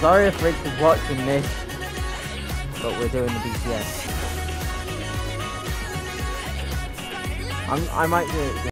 sorry if Rick is watching this, but we're doing the BTS. I'm, I might do it. again.